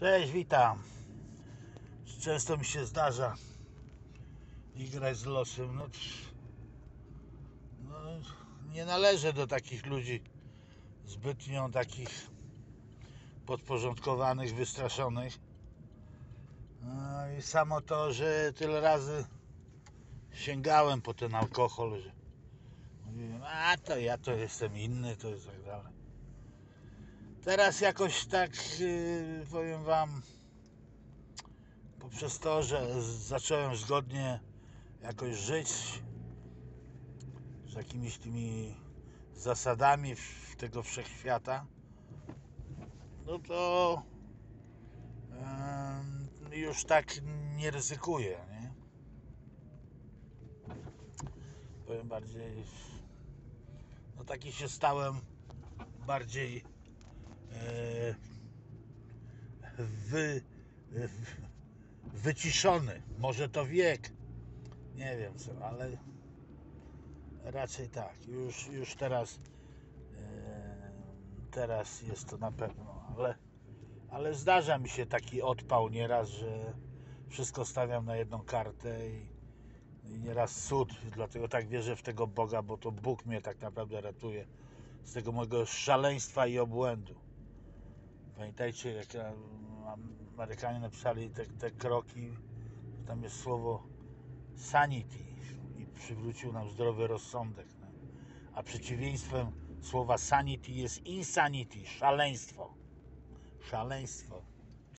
Cześć, witam. Często mi się zdarza igrać z losem. No, no, nie należę do takich ludzi zbytnio takich podporządkowanych, wystraszonych. No i samo to, że tyle razy sięgałem po ten alkohol, że mówiłem, a to ja to jestem inny, to jest tak dalej. Teraz jakoś tak yy, powiem wam poprzez to, że zacząłem zgodnie jakoś żyć z jakimiś tymi zasadami tego wszechświata, no to już tak nie ryzykuję, nie? Powiem bardziej, no taki się stałem bardziej wy, w- wyciszony. Może to wiek, nie wiem co, ale raczej tak. Już, już teraz e, teraz jest to na pewno, ale, ale zdarza mi się taki odpał nieraz, że wszystko stawiam na jedną kartę i, i nieraz cud, dlatego tak wierzę w tego Boga, bo to Bóg mnie tak naprawdę ratuje z tego mojego szaleństwa i obłędu. Pamiętajcie, jak ja- Amerykanie napisali te, te kroki, tam jest słowo sanity i przywrócił nam zdrowy rozsądek. No. A przeciwieństwem słowa sanity jest insanity, szaleństwo. Szaleństwo.